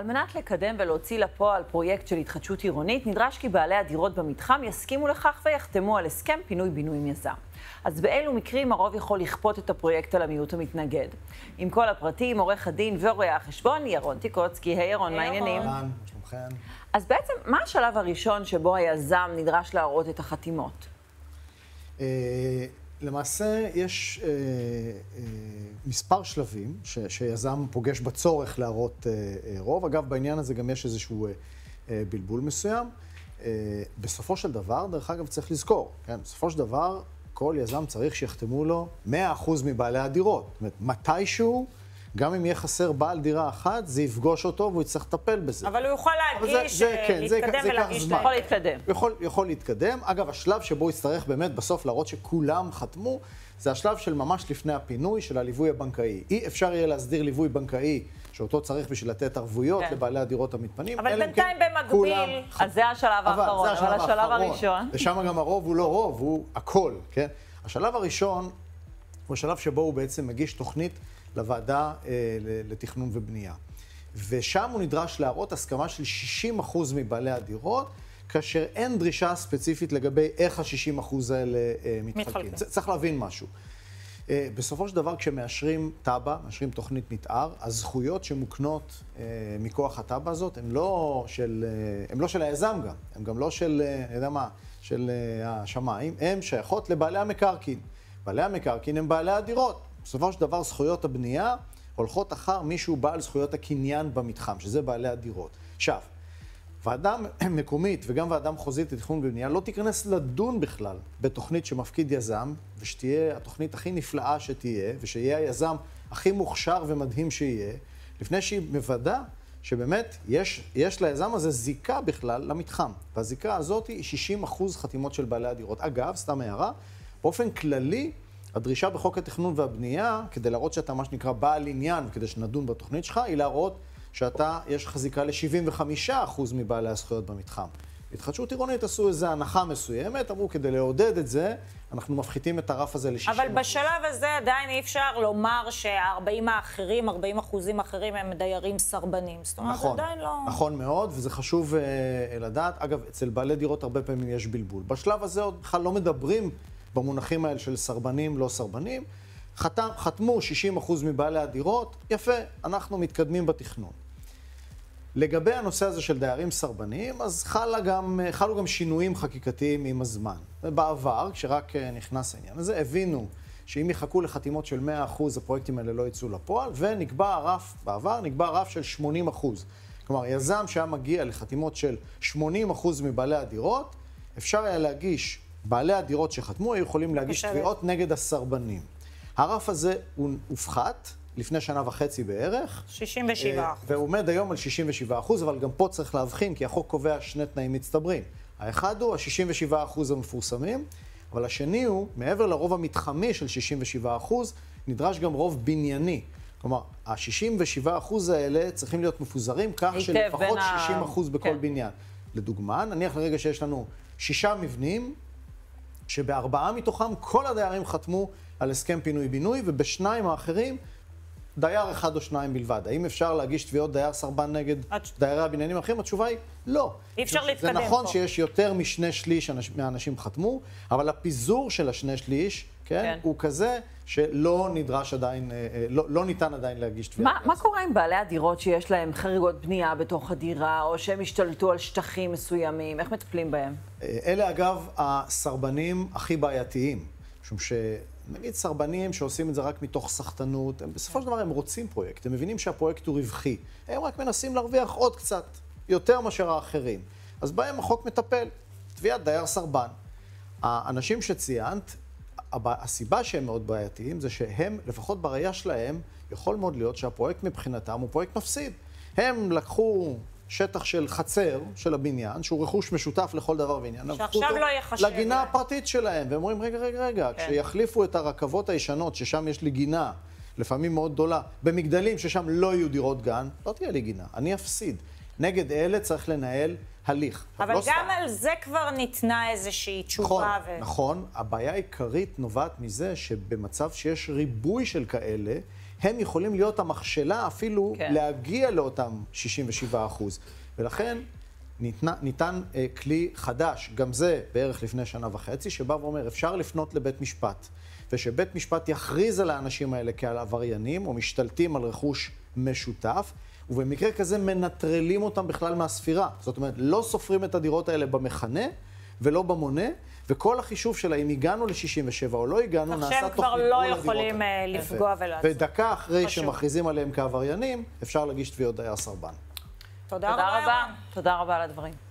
על מנת לקדם ולהוציא לפועל פרויקט של התחדשות עירונית, נדרש כי בעלי הדירות במתחם יסכימו לכך ויחתמו על הסכם פינוי-בינוי עם יזם. אז באילו מקרים הרוב יכול לכפות את הפרויקט על המיעוט המתנגד? עם כל הפרטים, עורך הדין ורואה החשבון, ירון טיקוצקי. היי ירון, מה העניינים? אז בעצם, מה השלב הראשון שבו היזם נדרש להראות את החתימות? למעשה, יש אה, אה, מספר שלבים ש, שיזם פוגש בצורך להראות אה, אה, רוב. אגב, בעניין הזה גם יש איזשהו אה, אה, בלבול מסוים. בסופו של דבר, דרך אגב, צריך לזכור, כן? בסופו של דבר, כל יזם צריך שיחתמו לו 100% מבעלי הדירות. זאת אומרת, מתישהו... גם אם יהיה חסר בעל דירה אחת, זה יפגוש אותו והוא יצטרך לטפל בזה. אבל הוא יכול להגיש, זה, זה, כן, זה, להתקדם זה ולהגיש... זמן. יכול להתקדם. יכול, יכול להתקדם. אגב, השלב שבו הוא יצטרך באמת בסוף להראות שכולם חתמו, זה השלב של ממש לפני הפינוי של הליווי הבנקאי. אי אפשר יהיה להסדיר ליווי בנקאי שאותו צריך בשביל לתת ערבויות כן. לבעלי הדירות המתפנים. אבל בינתיים כן במקביל- כולם. אז זה השלב אבל האחרון, זה אבל השלב השלב האחרון, הראשון... ושם גם הרוב הוא לא רוב, הוא הכל, כן? השלב הראשון הוא השלב שבו הוא בעצם מגיש תוכנית לוועדה אה, לתכנון ובנייה. ושם הוא נדרש להראות הסכמה של 60% מבעלי הדירות, כאשר אין דרישה ספציפית לגבי איך ה-60% האלה אה, מתחלקים. מתחלקים. צריך להבין משהו. אה, בסופו של דבר, כשמאשרים תב"ע, מאשרים תוכנית מתאר, הזכויות שמוקנות מכוח התב"ע הזאת הן לא של, הן לא של היזם גם, הן גם לא של, אני יודע מה, של השמיים, הן שייכות לבעלי המקרקעין. בעלי המקרקעין הם בעלי הדירות. בסופו של דבר, זכויות הבנייה הולכות אחר מישהו בעל זכויות הקניין במתחם, שזה בעלי הדירות. עכשיו, ועדה מקומית וגם ועדה מחוזית לתכנון ובנייה לא תיכנס לדון בכלל בתוכנית שמפקיד יזם, ושתהיה התוכנית הכי נפלאה שתהיה, ושיהיה היזם הכי מוכשר ומדהים שיהיה, לפני שהיא מוודאה שבאמת יש, יש ליזם הזה זיקה בכלל למתחם. והזיקה הזאת היא 60 אחוז חתימות של בעלי הדירות. אגב, סתם הערה, באופן כללי, הדרישה בחוק התכנון והבנייה, כדי להראות שאתה מה שנקרא בעל עניין, וכדי שנדון בתוכנית שלך, היא להראות שאתה, יש לך זיקה ל-75% מבעלי הזכויות במתחם. התחדשות עירונית עשו איזו הנחה מסוימת, אמרו כדי לעודד את זה, אנחנו מפחיתים את הרף הזה ל-60%. אבל בשלב הזה עדיין אי אפשר לומר שה-40 האחרים, 40 אחוזים אחרים הם דיירים סרבנים. זאת אומרת, נכון, עדיין לא... נכון מאוד, וזה חשוב uh, לדעת. אגב, אצל בעלי דירות הרבה פעמים יש בלבול. בשלב הזה עוד בכלל לא מדברים במונחים האלה של סרבנים, לא סרבנים. חתם, חתמו 60% מבעלי הדירות, יפה, אנחנו מתקדמים בתכנון. לגבי הנושא הזה של דיירים סרבניים, אז חלה גם, חלו גם שינויים חקיקתיים עם הזמן. בעבר, כשרק אה, נכנס העניין הזה, הבינו שאם יחכו לחתימות של 100%, הפרויקטים האלה לא יצאו לפועל, ונקבע הרף, בעבר נקבע רף של 80%. כלומר, יזם שהיה מגיע לחתימות של 80% מבעלי הדירות, אפשר היה להגיש, בעלי הדירות שחתמו היו יכולים להגיש. תביעות נגד הסרבנים. הרף הזה הוא הופחת לפני שנה וחצי בערך. 67 אה, אחוז. והוא עומד היום על 67 אחוז, אבל גם פה צריך להבחין, כי החוק קובע שני תנאים מצטברים. האחד הוא ה-67 אחוז המפורסמים, אבל השני הוא, מעבר לרוב המתחמי של 67 אחוז, נדרש גם רוב בנייני. כלומר, ה-67 אחוז האלה צריכים להיות מפוזרים כך שלפחות בין ה- 60 אחוז בכל כן. בניין. לדוגמה, נניח לרגע שיש לנו שישה מבנים, שבארבעה מתוכם כל הדיירים חתמו על הסכם פינוי-בינוי, ובשניים האחרים דייר אחד או שניים בלבד. האם אפשר להגיש תביעות דייר סרבן נגד את- דיירי הבניינים האחרים? התשובה היא לא. אי אפשר זה להתקדם נכון פה. שיש יותר משני שליש אנש- מהאנשים חתמו, אבל הפיזור של השני שליש, כן, כן. הוא כזה שלא נדרש עדיין, אה, אה, לא, לא ניתן עדיין להגיש תביעה. מה, מה קורה עם בעלי הדירות שיש להם חריגות בנייה בתוך הדירה, או שהם השתלטו על שטחים מסוימים? איך מטפלים בהם? אה, אלה אגב הסרבנים הכי בעייתיים, משום שנגיד סרבנים שעושים את זה רק מתוך סחטנות, הם בסופו של דבר הם רוצים פרויקט, הם מבינים שהפרויקט הוא רווחי, הם רק מנסים להרוויח עוד קצת, יותר מאשר האחרים. אז בהם החוק מטפל, תביעת דייר סרבן. האנשים שציינת, הסיבה שהם מאוד בעייתיים זה שהם, לפחות בראייה שלהם, יכול מאוד להיות שהפרויקט מבחינתם הוא פרויקט מפסיד. הם לקחו שטח של חצר של הבניין, שהוא רכוש משותף לכל דבר ועניין. שעכשיו לא ייחשב לגינה להם. הפרטית שלהם, והם אומרים, רגע, רגע, רגע, כן. כשיחליפו את הרכבות הישנות, ששם יש לי גינה, לפעמים מאוד גדולה, במגדלים ששם לא יהיו דירות גן, לא תהיה לי גינה, אני אפסיד. נגד אלה צריך לנהל הליך. אבל לא גם סתם. על זה כבר ניתנה איזושהי נכון, תשובה. ו... נכון. הבעיה העיקרית נובעת מזה שבמצב שיש ריבוי של כאלה, הם יכולים להיות המכשלה אפילו כן. להגיע לאותם 67 אחוז. ולכן ניתנה, ניתן אה, כלי חדש, גם זה בערך לפני שנה וחצי, שבא ואומר, אפשר לפנות לבית משפט, ושבית משפט יכריז על האנשים האלה כעל עבריינים, או משתלטים על רכוש משותף, ובמקרה כזה מנטרלים אותם בכלל מהספירה. זאת אומרת, לא סופרים את הדירות האלה במכנה ולא במונה, וכל החישוב שלה, אם הגענו ל-67 או לא הגענו, נעשה תוך כבר ניטרול לא הדירות יכולים האלה. אה, לפגוע יפה. ולעשות. ודקה אחרי חשוב. שמכריזים עליהם כעבריינים, אפשר להגיש תביעות דייר סרבן. תודה תודה רבה. רבה. תודה רבה על הדברים.